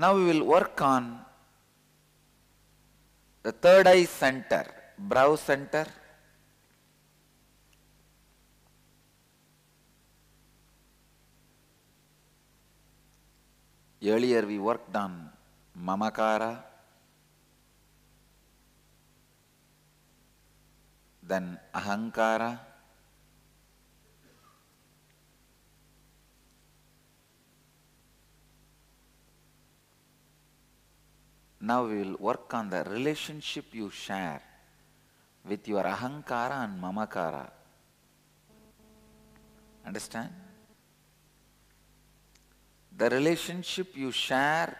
Now we will work on the third eye center, brow center. Earlier we worked on Mamakara, then Ahankara, Now we will work on the relationship you share with your ahankara and mamakara. Understand? The relationship you share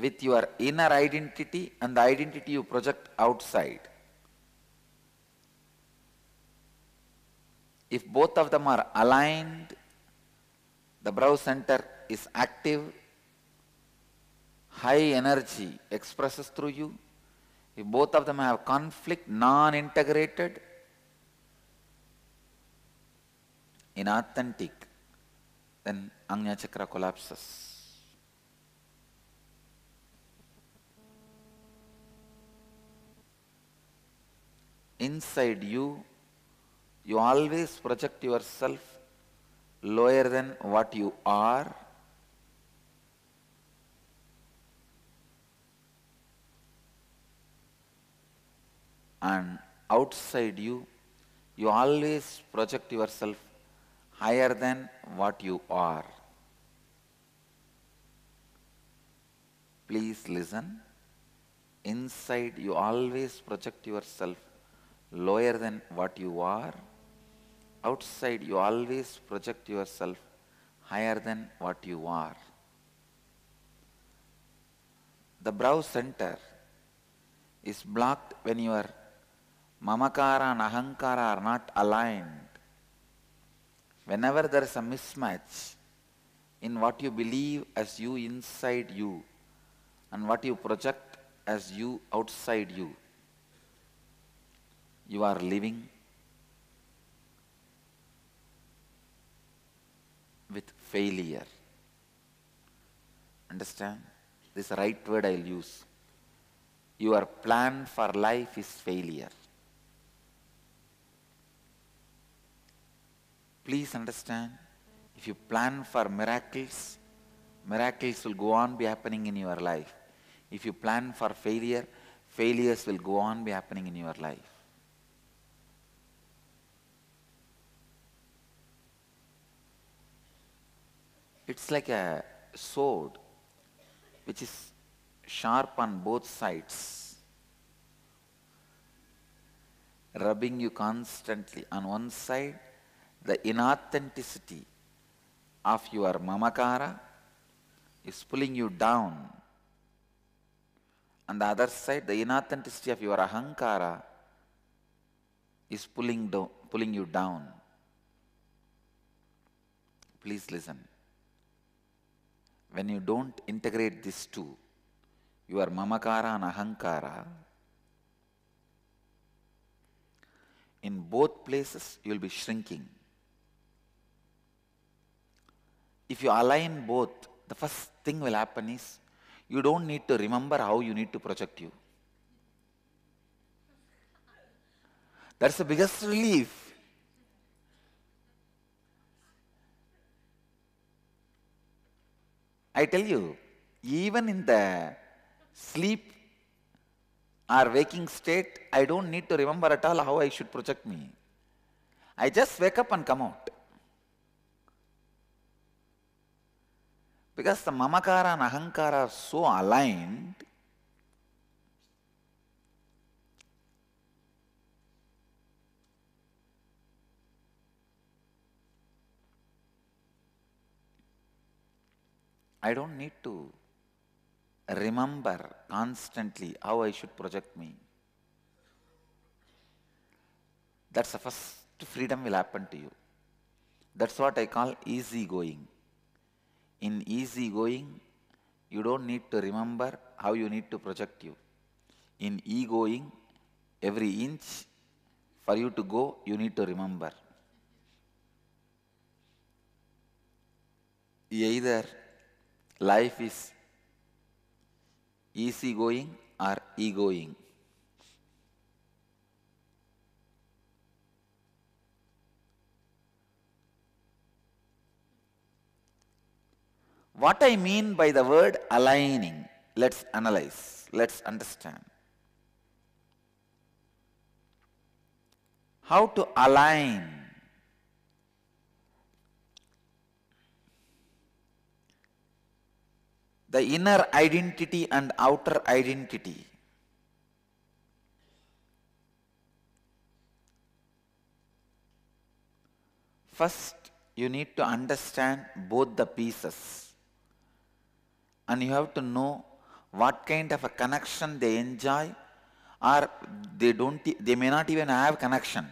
with your inner identity and the identity you project outside. If both of them are aligned, the brow center is active, high energy expresses through you. If both of them have conflict, non-integrated, inauthentic, then Agnya Chakra collapses. Inside you, you always project yourself lower than what you are. And outside you, you always project yourself higher than what you are. Please listen. Inside, you always project yourself lower than what you are. Outside, you always project yourself higher than what you are. The brow center is blocked when your mamakara and ahankara are not aligned. Whenever there is a mismatch in what you believe as you inside you and what you project as you outside you, you are living with failure. Understand? This right word I'll use. Your plan for life is failure. Please understand, if you plan for miracles, miracles will go on be happening in your life. If you plan for failure, failures will go on be happening in your life. It's like a sword which is sharp on both sides, rubbing you constantly. On one side, the inauthenticity of your mamakara is pulling you down. On the other side, the inauthenticity of your ahankara is pulling, do, pulling you down. Please listen. When you don't integrate these two, your mamakara and ahankara, in both places you will be shrinking. If you align both, the first thing will happen is you don't need to remember how you need to project you. That's the biggest relief. I tell you, even in the sleep or waking state, I don't need to remember at all how I should project me. I just wake up and come out. Because the mamakara and ahankara are so aligned, I don't need to remember constantly how I should project me. That's the first freedom will happen to you. That's what I call easy going. In easy going, you don't need to remember how you need to project you. In e-going, every inch for you to go, you need to remember. Either life is easy going or egoing. What I mean by the word aligning, let's analyze, let's understand. How to align the inner identity and outer identity. First, you need to understand both the pieces and you have to know what kind of a connection they enjoy or they don't they may not even have connection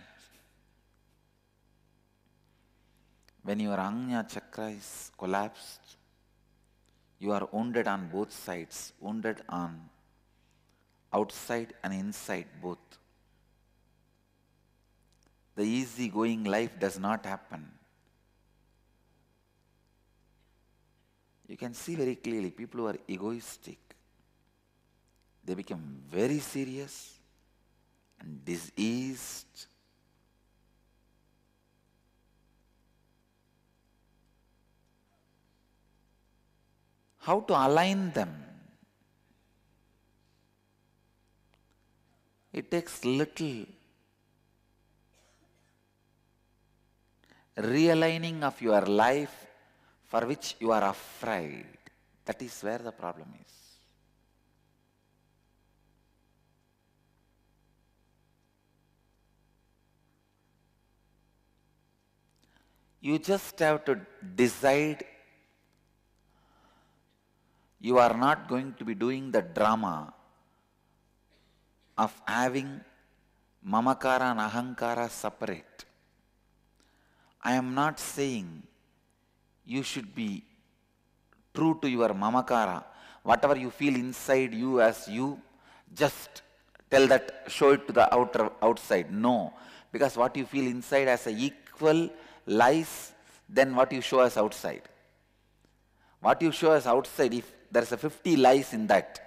when your Ajna chakra is collapsed you are wounded on both sides, wounded on outside and inside both. The easy going life does not happen. You can see very clearly people who are egoistic, they become very serious and diseased how to align them. It takes little realigning of your life for which you are afraid. That is where the problem is. You just have to decide you are not going to be doing the drama of having mamakara and ahankara separate. I am not saying you should be true to your mamakara. Whatever you feel inside you as you, just tell that, show it to the outer outside. No. Because what you feel inside as a equal lies than what you show as outside. What you show as outside, if there's a 50 lies in that.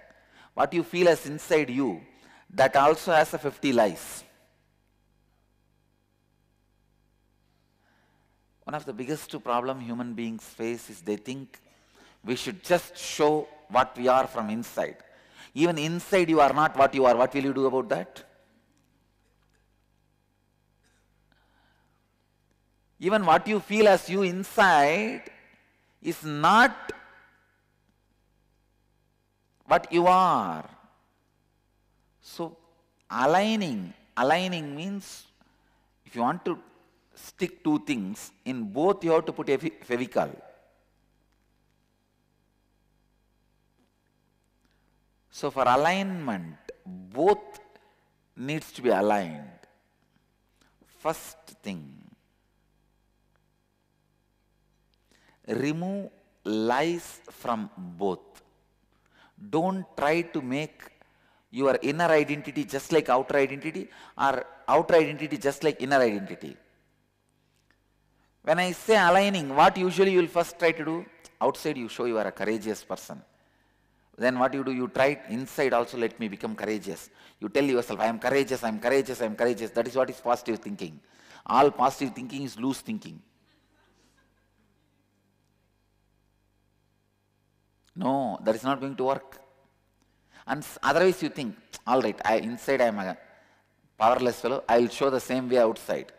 What you feel as inside you, that also has a 50 lies. One of the biggest problem human beings face is they think we should just show what we are from inside. Even inside you are not what you are. What will you do about that? Even what you feel as you inside is not what you are. So aligning, aligning means if you want to stick two things, in both you have to put a Fevicol. So for alignment, both needs to be aligned. First thing, remove lies from both. Don't try to make your inner identity just like outer identity or outer identity just like inner identity. When I say aligning, what usually you will first try to do? Outside you show you are a courageous person. Then what you do? You try inside also let me become courageous. You tell yourself, I am courageous, I am courageous, I am courageous. That is what is positive thinking. All positive thinking is loose thinking. No, that is not going to work. And otherwise you think, all right, I, inside I am a powerless fellow, I will show the same way outside.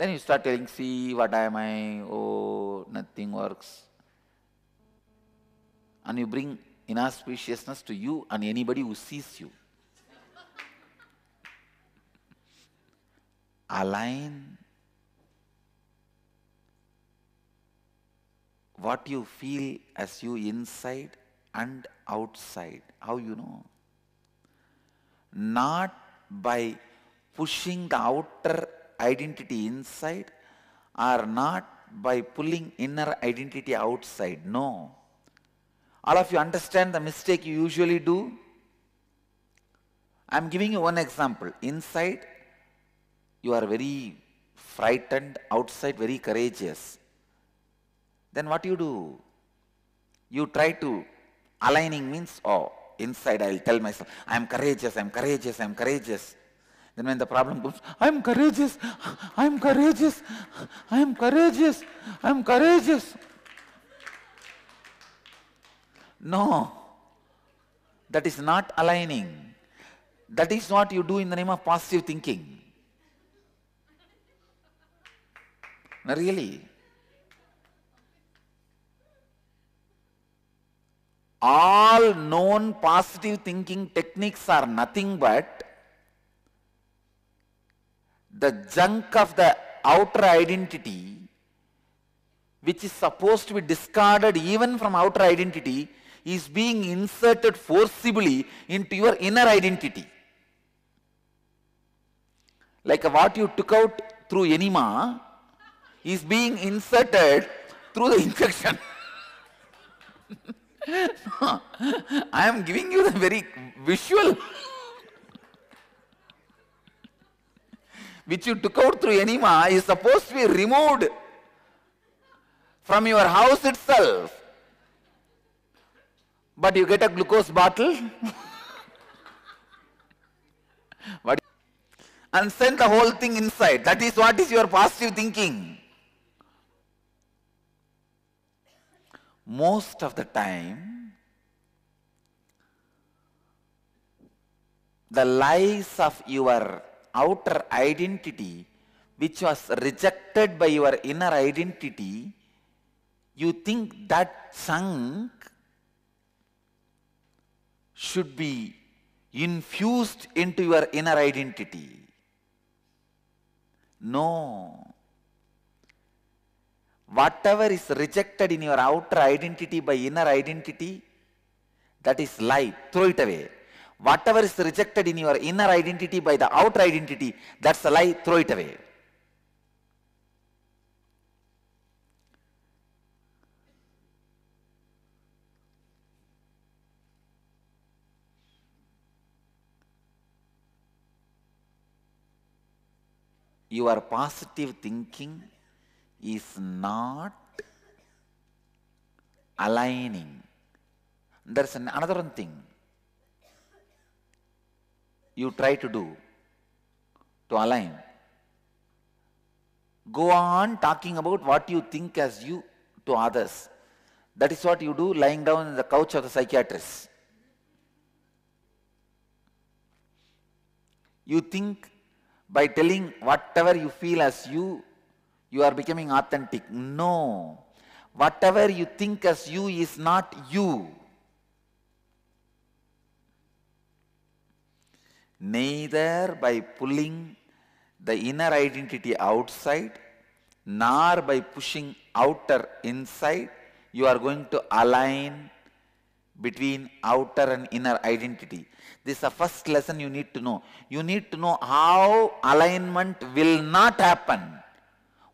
Then you start telling, see what am I, oh, nothing works. And you bring inauspiciousness to you and anybody who sees you. Align what you feel as you inside and outside. How you know? Not by pushing the outer identity inside or not by pulling inner identity outside. No. All of you understand the mistake you usually do? I am giving you one example. Inside, you are very frightened, outside, very courageous then what you do? You try to Aligning means, oh, inside I'll tell myself, I'm courageous, I'm courageous, I'm courageous. Then when the problem comes, I'm courageous, I'm courageous, I'm courageous, I'm courageous. No, that is not aligning. That is what you do in the name of positive thinking. No, really. All known positive thinking techniques are nothing but the junk of the outer identity which is supposed to be discarded even from outer identity is being inserted forcibly into your inner identity. Like what you took out through enema is being inserted through the infection. I am giving you the very visual which you took out through enema is supposed to be removed from your house itself. But you get a glucose bottle what, and send the whole thing inside. That is what is your positive thinking. Most of the time, the lies of your outer identity, which was rejected by your inner identity, you think that chunk should be infused into your inner identity. No. Whatever is rejected in your outer identity by inner identity, that is lie. Throw it away. Whatever is rejected in your inner identity by the outer identity, that's a lie, throw it away. Your positive thinking is not aligning. There's an, another thing you try to do to align. Go on talking about what you think as you to others. That is what you do lying down in the couch of the psychiatrist. You think by telling whatever you feel as you, you are becoming authentic. No. Whatever you think as you is not you. Neither by pulling the inner identity outside nor by pushing outer inside you are going to align between outer and inner identity. This is the first lesson you need to know. You need to know how alignment will not happen.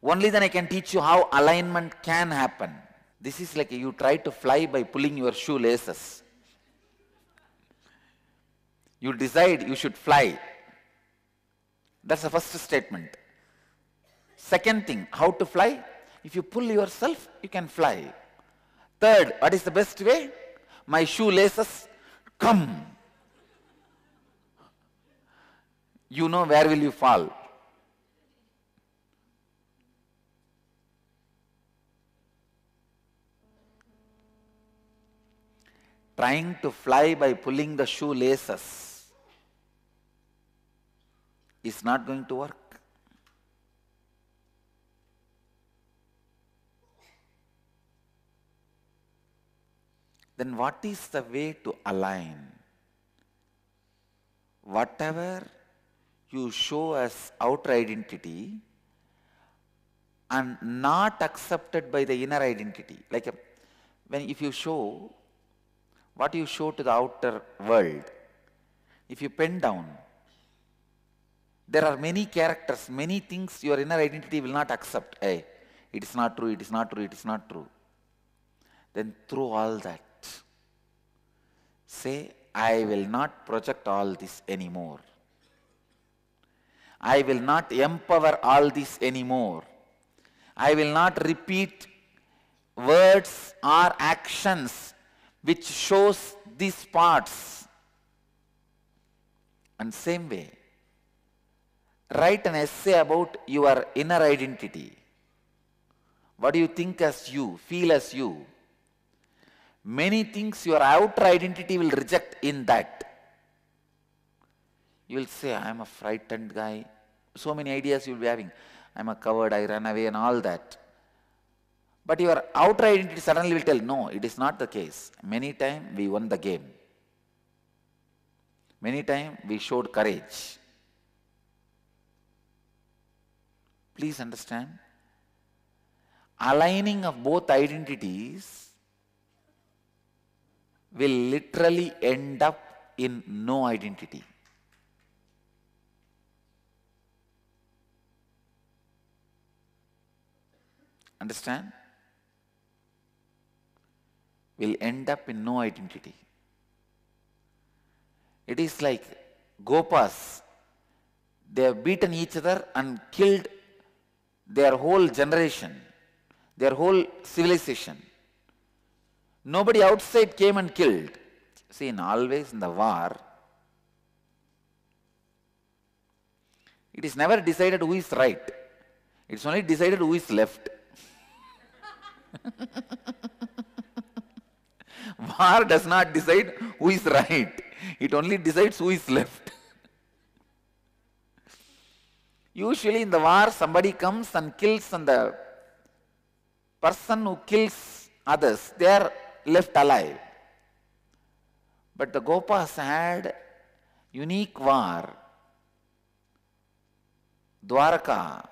Only then I can teach you how alignment can happen. This is like you try to fly by pulling your shoelaces. You decide you should fly. That's the first statement. Second thing, how to fly? If you pull yourself, you can fly. Third, what is the best way? My shoelaces come. You know where will you fall. Trying to fly by pulling the shoelaces is not going to work. Then what is the way to align? Whatever you show as outer identity and not accepted by the inner identity. Like a, when if you show what you show to the outer world, if you pen down there are many characters, many things your inner identity will not accept. Hey, it is not true, it is not true, it is not true. Then through all that, say, I will not project all this anymore. I will not empower all this anymore. I will not repeat words or actions which shows these parts. And same way, write an essay about your inner identity. What do you think as you, feel as you? Many things your outer identity will reject in that. You will say, I am a frightened guy. So many ideas you will be having. I am a coward, I run away and all that. But your outer identity suddenly will tell, no, it is not the case. Many times we won the game. Many times we showed courage. Please understand. Aligning of both identities will literally end up in no identity. Understand? Will end up in no identity. It is like Gopas. They have beaten each other and killed their whole generation, their whole civilization. Nobody outside came and killed. See, in always in the war, it is never decided who is right. It's only decided who is left. war does not decide who is right. It only decides who is left. Usually in the war, somebody comes and kills and the person who kills others, they are left alive. But the Gopas had unique war. Dwaraka,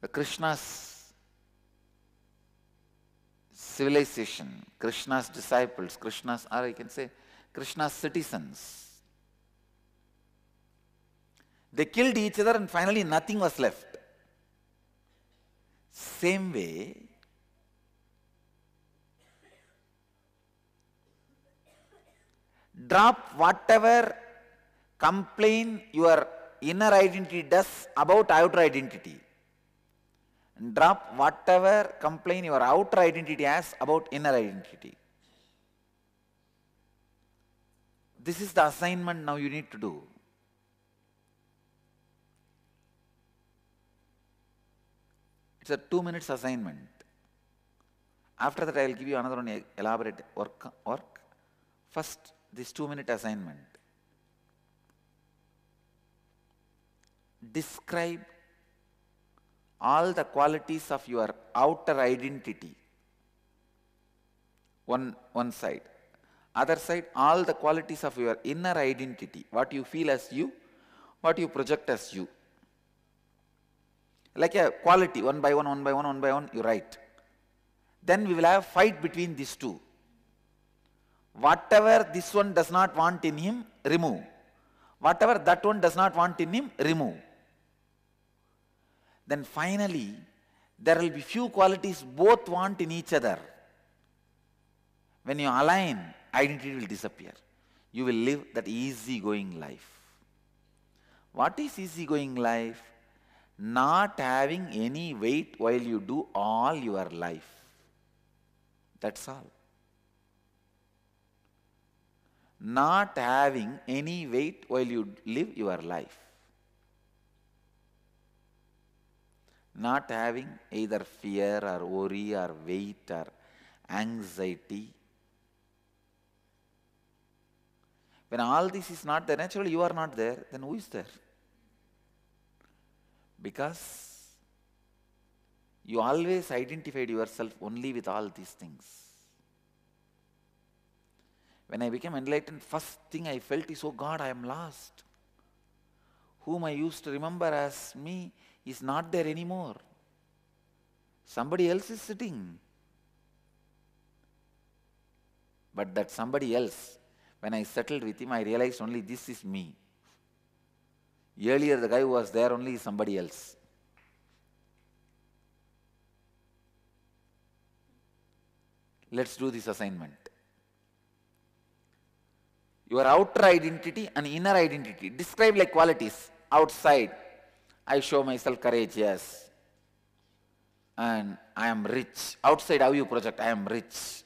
the Krishna's civilization, Krishna's disciples, Krishna's, or I can say, Krishna's citizens. They killed each other and finally nothing was left. Same way, drop whatever complain your inner identity does about outer identity. Drop whatever complain your outer identity has about inner identity. This is the assignment now you need to do. It's a two minutes assignment. After that, I will give you another one elaborate work. work. First, this two minute assignment. Describe all the qualities of your outer identity. One, one side. Other side, all the qualities of your inner identity. What you feel as you, what you project as you. Like a quality, one by one, one by one, one by one, you write. Then we will have fight between these two. Whatever this one does not want in him, remove. Whatever that one does not want in him, remove. Then finally, there will be few qualities both want in each other. When you align, identity will disappear. You will live that easy-going life. What is easy-going life? Not having any weight while you do all your life. That's all. Not having any weight while you live your life. Not having either fear or worry or weight or anxiety. When all this is not there, naturally you are not there, then who is there? Because you always identified yourself only with all these things. When I became enlightened, first thing I felt is, oh God, I am lost. Whom I used to remember as me is not there anymore. Somebody else is sitting. But that somebody else, when I settled with him, I realized only this is me. Earlier, the guy who was there only somebody else. Let's do this assignment. Your outer identity and inner identity. Describe like qualities. Outside, I show myself courage, yes. And I am rich. Outside, how you project, I am rich.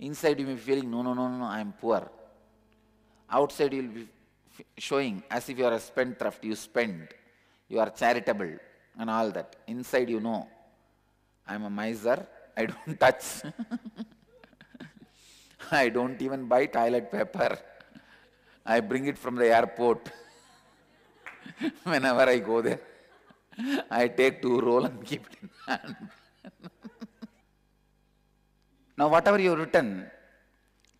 Inside you may be feeling, no, no, no, no, I am poor. Outside you will be showing as if you are a spendthrift, you spend, you are charitable and all that. Inside you know, I am a miser, I don't touch. I don't even buy toilet paper. I bring it from the airport. Whenever I go there, I take two roll and keep it in hand. now whatever you have written,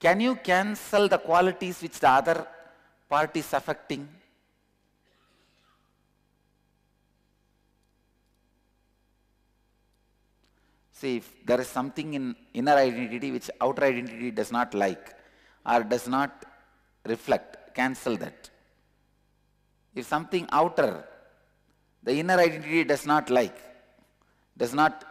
can you cancel the qualities which the other part is affecting? See, if there is something in inner identity which outer identity does not like or does not reflect, cancel that. If something outer, the inner identity does not like, does not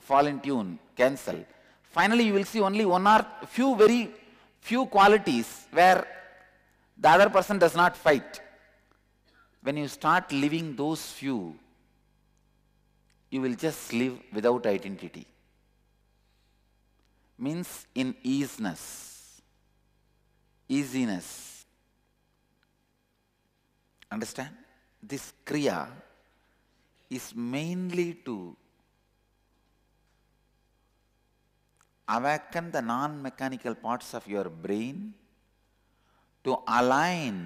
fall in tune, cancel. Finally, you will see only one or few very few qualities where the other person does not fight. When you start living those few, you will just live without identity. Means in easiness, easiness. Understand? This Kriya is mainly to awaken the non-mechanical parts of your brain to align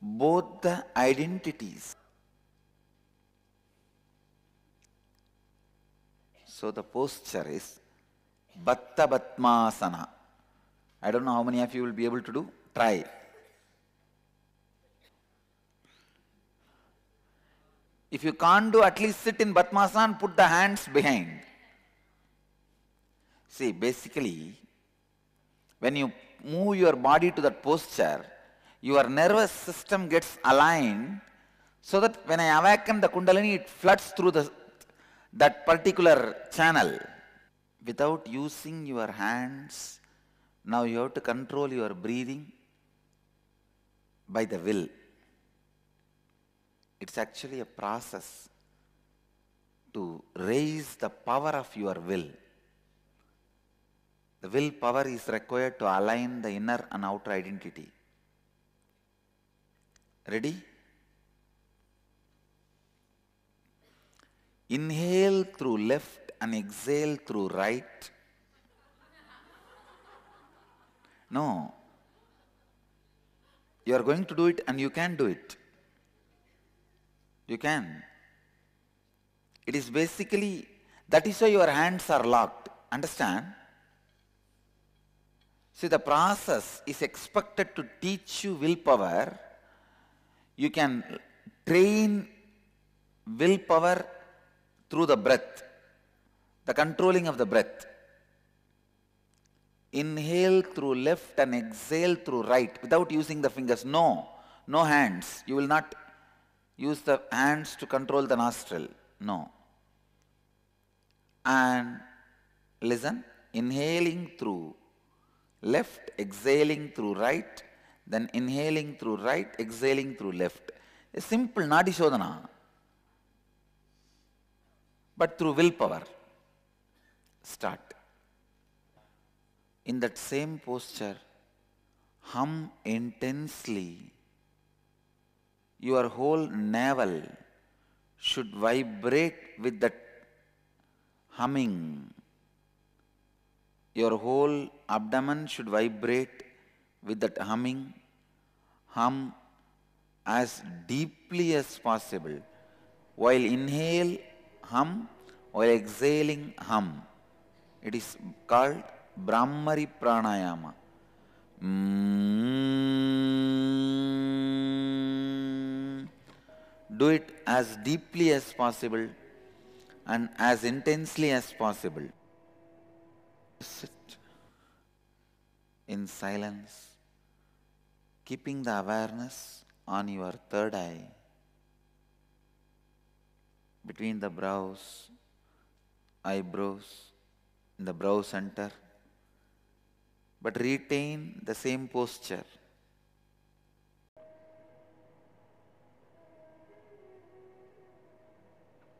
both the identities. So the posture is Baddha Padmasana. I don't know how many of you will be able to do. Try. If you can't do, at least sit in Batmasana and put the hands behind. See, basically, when you move your body to that posture, your nervous system gets aligned so that when I awaken the Kundalini, it floods through the, that particular channel. Without using your hands, now you have to control your breathing by the will. It's actually a process to raise the power of your will. The will power is required to align the inner and outer identity. Ready? Inhale through left and exhale through right. No. You are going to do it and you can do it. You can. It is basically, that is why your hands are locked. Understand? See, the process is expected to teach you willpower. You can train willpower through the breath, the controlling of the breath. Inhale through left and exhale through right without using the fingers. No, no hands. You will not use the hands to control the nostril. No. And listen, inhaling through left, exhaling through right, then inhaling through right, exhaling through left. A simple Nadi Shodhana, but through willpower. Start. In that same posture, hum intensely your whole navel should vibrate with that humming. Your whole abdomen should vibrate with that humming. Hum as deeply as possible. While inhale, hum. While exhaling, hum. It is called Bhramari Pranayama. Mm. Do it as deeply as possible and as intensely as possible. Sit in silence, keeping the awareness on your third eye, between the brows, eyebrows, in the brow center, but retain the same posture.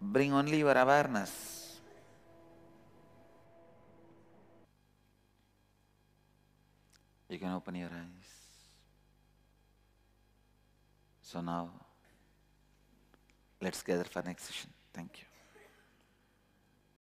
Bring only your awareness You can open your eyes. So now, let's gather for next session. Thank you.